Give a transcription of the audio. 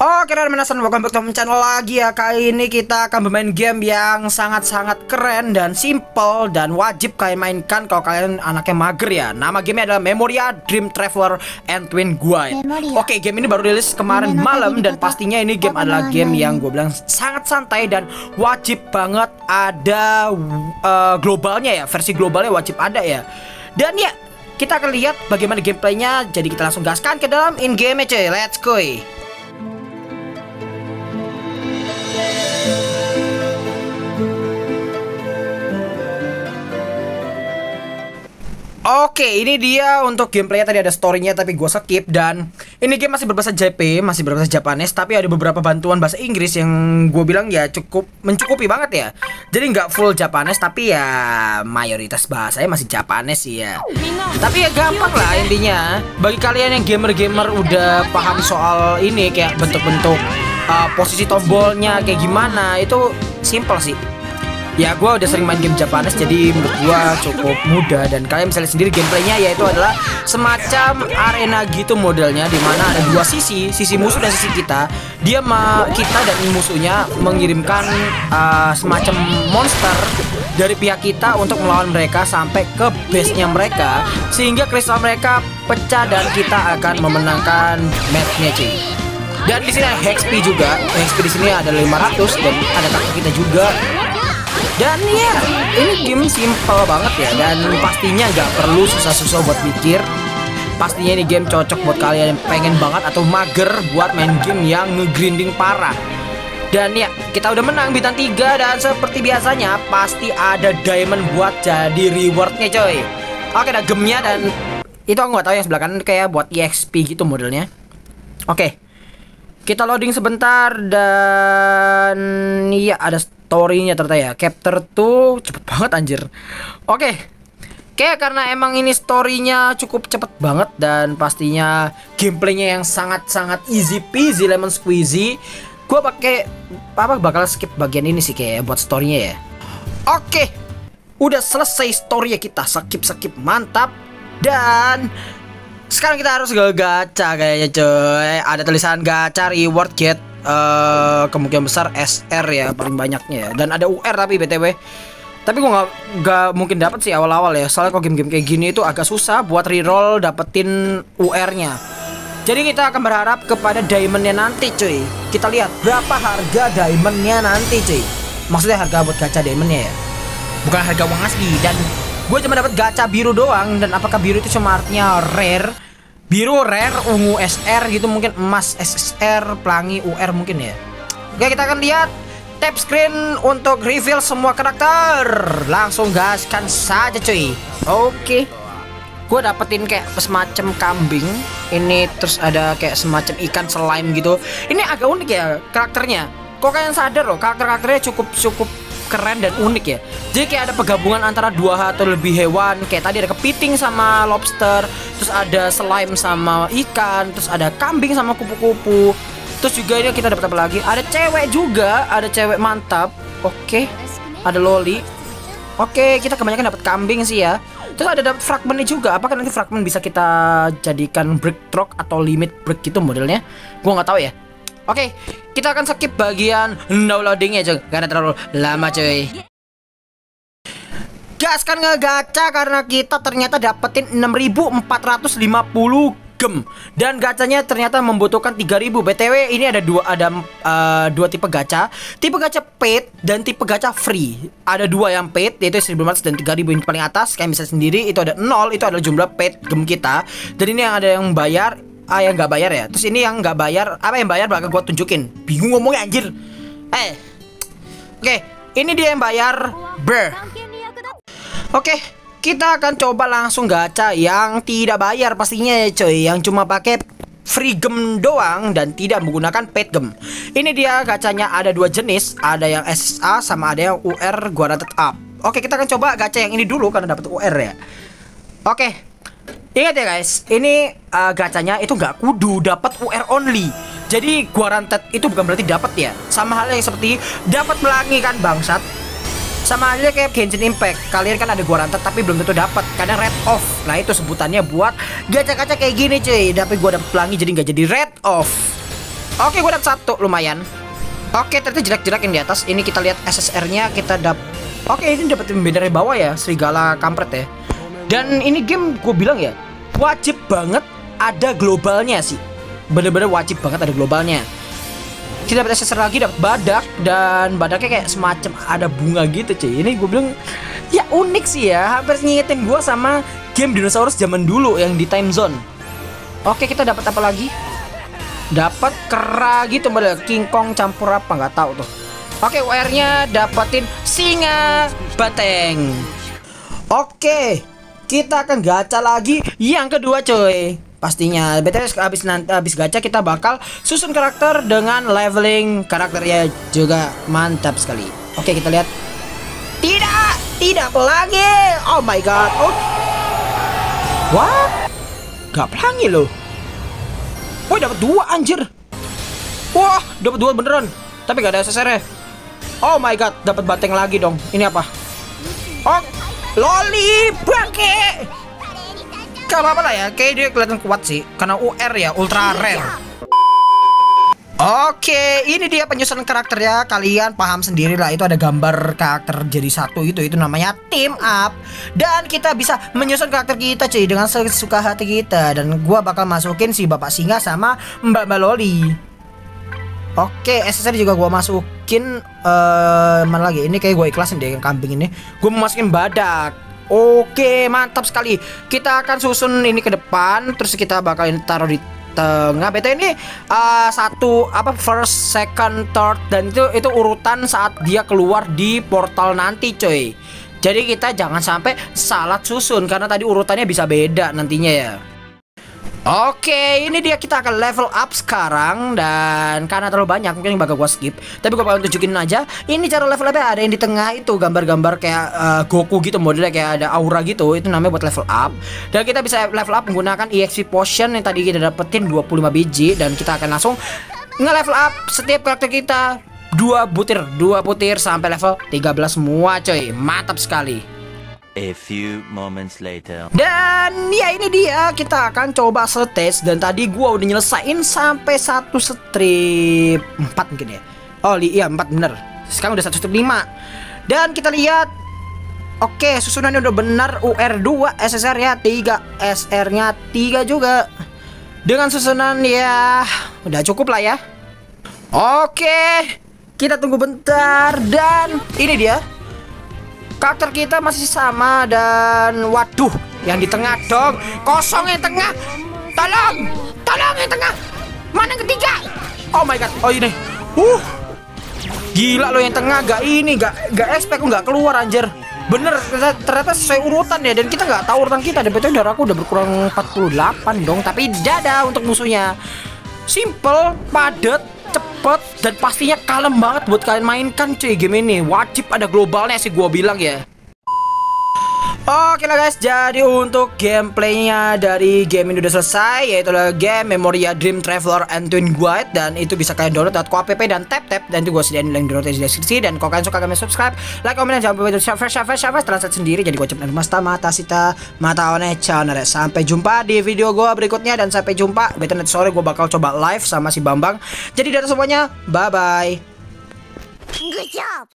Oke dan menasan welcome back to my channel lagi ya. Kali ini kita akan bermain game yang sangat-sangat keren dan simple Dan wajib kalian mainkan kalau kalian anaknya mager ya. Nama gamenya adalah Memoria Dream Traveler and Twin Guide. Oke game ini baru rilis kemarin malam Dan pastinya ini game adalah game yang gue bilang sangat santai Dan wajib banget ada uh, globalnya ya. Versi globalnya wajib ada ya. Dan ya kita akan lihat bagaimana gameplaynya. Jadi kita langsung gaskan ke dalam in-game aja Let's go Oke, ini dia untuk gameplaynya tadi ada storynya tapi gue skip dan ini game masih berbahasa JP, masih berbahasa Japanese tapi ada beberapa bantuan bahasa Inggris yang gue bilang ya cukup mencukupi banget ya. Jadi nggak full Japanese tapi ya mayoritas bahasanya masih Japanese sih ya. Tapi ya gampang lah intinya. Bagi kalian yang gamer-gamer udah paham soal ini kayak bentuk-bentuk uh, posisi tombolnya kayak gimana itu simple sih ya gue udah sering main game Japanese jadi menurut gue cukup mudah. Dan kalian bisa lihat sendiri gameplaynya yaitu adalah semacam arena gitu modelnya di mana ada dua sisi. Sisi musuh dan sisi kita. Dia ma kita dan musuhnya mengirimkan uh, semacam monster dari pihak kita untuk melawan mereka sampai ke base nya mereka sehingga kristal mereka pecah dan kita akan memenangkan matchnya cuy. Dan di sini ada juga. HP di sini ada 500 dan ada kakak kita juga dan ya, ini game simple banget ya dan pastinya nggak perlu susah-susah buat mikir. Pastinya ini game cocok buat kalian yang pengen banget atau mager buat main game yang ngegrinding parah. Dan ya, kita udah menang bintang 3 dan seperti biasanya pasti ada diamond buat jadi rewardnya coy. Oke, ada gemnya dan itu aku nggak tahu yang sebelah kanan kayak buat EXP gitu modelnya. Oke. Kita loading sebentar dan iya ada story-nya ternyata ya. Capture tuh cepet banget anjir. Oke. Kayak karena emang ini story-nya cukup cepet banget dan pastinya gameplaynya yang sangat-sangat easy peasy lemon squeezy. Gua pakai apa bakal skip bagian ini sih kayak buat story-nya ya. Oke. Udah selesai story ya kita. Skip skip mantap. Dan sekarang kita harus gacha kayaknya coy. Ada tulisan gacha reward get uh, kemungkinan besar SR ya paling banyaknya ya. Dan ada UR tapi BTW. Tapi gua nggak nggak mungkin dapat sih awal-awal ya. Soalnya kok game-game kayak gini itu agak susah buat reroll dapetin UR-nya. Jadi kita akan berharap kepada diamondnya nanti cuy. Kita lihat berapa harga diamondnya nanti cuy. Maksudnya harga buat gacha diamondnya ya. Bukan harga uang asli dan gue cuma dapat gacha biru doang dan apakah biru itu cuma artinya rare? Biru rare ungu SR gitu mungkin emas SSR pelangi UR mungkin ya. Oke kita akan lihat tap screen untuk reveal semua karakter. Langsung gaskan saja cuy. Oke. Gue dapetin kayak semacam kambing. Ini terus ada kayak semacam ikan slime gitu. Ini agak unik ya karakternya. Kok kalian sadar loh karakter-karakternya cukup cukup keren dan unik ya. Jadi kayak ada penggabungan antara dua atau lebih hewan. Kayak tadi ada kepiting sama lobster terus ada slime sama ikan terus ada kambing sama kupu-kupu. Terus juga ini kita dapat apa lagi? Ada cewek juga ada cewek mantap. Oke ada loli. Oke kita kebanyakan dapat kambing sih ya. Terus ada dapat fragmentnya juga. Apakah nanti fragment bisa kita jadikan brick truck atau limit brick gitu modelnya? Gua nggak tahu ya Oke, kita akan skip bagian downloadingnya cuy Karena terlalu lama cuy. Gas kan ngegaca karena kita ternyata dapetin 6450 gem. Dan gacanya ternyata membutuhkan 3000 btw ini ada dua ada uh, dua tipe gacha. Tipe gacha paid dan tipe gacha free. Ada dua yang paid yaitu 1500 dan 3000 yang paling atas. Kalian bisa sendiri itu ada 0 itu adalah jumlah paid gem kita. Dan ini yang ada yang bayar ah yang nggak bayar ya? Terus ini yang nggak bayar apa yang bayar bakal gue tunjukin? Bingung ngomongnya anjir. Eh oke ini dia yang bayar ber oke kita akan coba langsung gacha yang tidak bayar pastinya ya coy. Yang cuma pakai free gem doang dan tidak menggunakan paid gem. Ini dia gacanya ada dua jenis. Ada yang SSA sama ada yang UR gua rated up. Oke kita akan coba gacha yang ini dulu karena dapat UR ya. Oke Ingat ya guys, ini uh, gacanya itu nggak kudu dapat UR only. Jadi guaranteed itu bukan berarti dapat ya. Sama halnya seperti dapat pelangi kan bangsat. Sama halnya kayak Genshin Impact. Kalian kan ada guaranteed tapi belum tentu dapat. Kadang red off. Nah itu sebutannya buat gacha-gacha kayak gini cuy. Tapi gua dapat pelangi jadi nggak jadi red off. Oke, gue dapet satu, lumayan. Oke, ternyata jerak-jerak yang di atas. Ini kita lihat SSR-nya, kita dap. Oke, ini dapat beda dari bawah ya, serigala kampret ya. Dan ini game gue bilang ya, wajib banget ada globalnya sih. Bener-bener wajib banget ada globalnya. Kita dapat SSR lagi, dapat badak dan badaknya kayak semacam ada bunga gitu cuy. Ini gue bilang ya unik sih ya, hampir ngingetin gue sama game dinosaurus zaman dulu yang di time zone. Oke, kita dapat apa lagi? Dapat kera gitu model King Kong campur apa nggak tahu tuh. Oke, WR-nya dapatin singa bateng. Oke, kita akan gacha lagi yang kedua coy. Pastinya, betul habis nanti habis gacha kita bakal susun karakter dengan leveling karakternya juga mantap sekali. Oke, kita lihat. Tidak, tidak pelangi. Oh my god. Oh. What? Gak pelangi loh. Woi, dapat dua anjir. Wah, dapat dua beneran. Tapi gak ada SSR -nya. Oh my god, dapat bateng lagi dong. Ini apa? Oh, loli bangke. Gak apa-apa lah ya, kayak dia kelihatan kuat sih Karena UR ya, ultra rare. Oke, ini dia penyusunan karakter ya Kalian paham sendiri lah, itu ada gambar karakter jadi satu itu Itu namanya team up. Dan kita bisa menyusun karakter kita cuy Dengan sesuka hati kita. Dan gua bakal masukin si Bapak Singa sama Mbak Mbak Loli Oke, SSR juga gua masukin uh, Mana lagi? Ini kayak gue ikhlasin deh yang kambing ini Gue mau masukin badak Oke, mantap sekali. Kita akan susun ini ke depan, terus kita bakal taruh di tengah. Beta ini uh, satu apa first, second, third dan itu itu urutan saat dia keluar di portal nanti, coy. Jadi kita jangan sampai salah susun karena tadi urutannya bisa beda nantinya ya. Oke, ini dia kita akan level up sekarang dan karena terlalu banyak mungkin bakal gua skip. Tapi gua bakal tunjukin aja. Ini cara level up ada yang di tengah itu gambar-gambar kayak uh, Goku gitu modelnya kayak ada aura gitu. Itu namanya buat level up. Dan kita bisa level up menggunakan EXP potion yang tadi kita dapetin 25 biji dan kita akan langsung nge-level up setiap karakter kita dua butir, dua butir sampai level 13 semua coy. Mantap sekali. A few moments later. Dan ya ini dia kita akan coba setes dan tadi gua udah nyelesain sampai satu strip 4 mungkin ya. Oh iya 4 bener. Sekarang udah satu strip 5. Dan kita lihat Oke, susunannya udah benar UR2 SSR ya 3, SR-nya 3 juga. Dengan susunan ya udah cukup lah ya. Oke, kita tunggu bentar dan ini dia karakter kita masih sama dan waduh yang di tengah dong. Kosong yang tengah. Tolong tolong yang tengah. Mana yang ketiga? Oh my god oh ini. Uh gila lo yang tengah gak ini gak gak expect gak keluar anjir. Bener ternyata sesuai urutan ya dan kita nggak tahu urutan kita. Dan betul darahku udah berkurang 48 dong. Tapi dada untuk musuhnya. Simple padat cepet dan pastinya kalem banget buat kalian mainkan cuy. Game ini wajib ada globalnya sih gua bilang ya Oke lah guys, jadi untuk gameplaynya dari game ini udah selesai Yaitu game Memoria Dream Traveler and Twin Guide Dan itu bisa kalian download lewat app dan tap-tap Dan itu gue sediain link di di deskripsi Dan kalau kalian suka kalian subscribe, like, komen, dan jangan lupa share, share, share, share, share, translate sendiri Jadi gue ucapin masta mata sita mata one channel Sampai jumpa di video gue berikutnya Dan sampai jumpa, betul nanti sore gue bakal coba live sama si Bambang. Jadi dari semuanya, bye-bye. Good job!